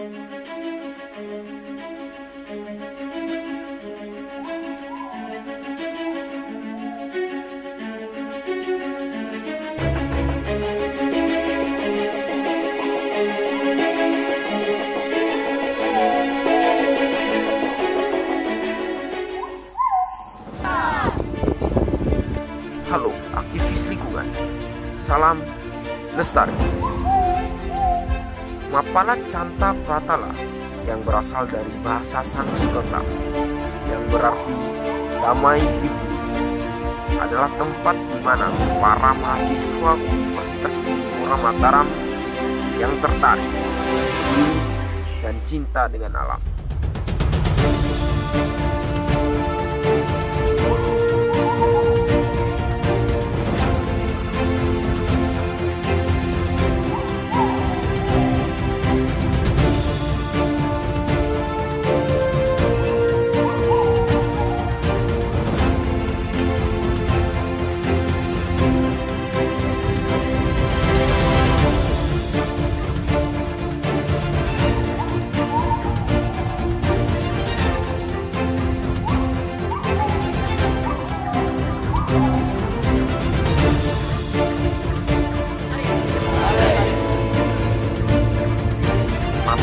Halo, aktivis lingkungan. Salam lestari. Mapala Canta Pratala yang berasal dari bahasa Sanskerta yang berarti damai di bumi adalah tempat di mana para mahasiswa Universitas Pura Mataram yang tertarik dan cinta dengan alam.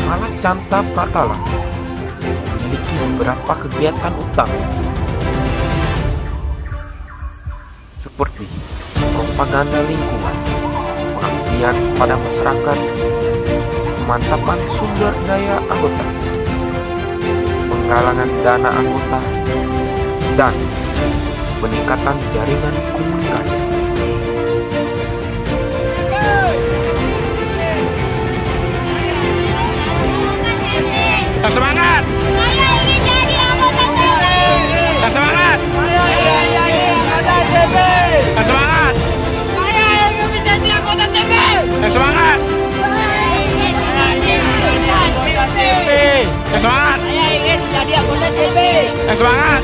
Mapala Canta Pratala memiliki beberapa kegiatan utama seperti propaganda lingkungan, pengabdian pada masyarakat, pemantapan sumber daya anggota, penggalangan dana anggota, dan peningkatan jaringan komunikasi. Semangat!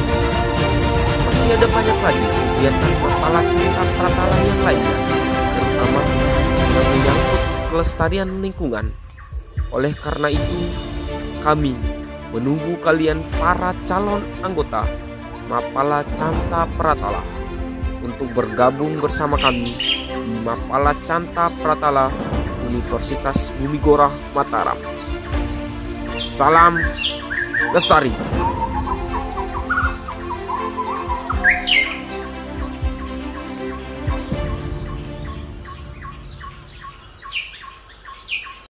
Masih ada banyak lagi kegiatan Mapala Canta Pratala yang lainnya, terutama yang menyangkut kelestarian lingkungan. Oleh karena itu, kami menunggu kalian para calon anggota Mapala Canta Pratala untuk bergabung bersama kami di Mapala Canta Pratala Universitas Bumi Gora Mataram. Salam Lestari.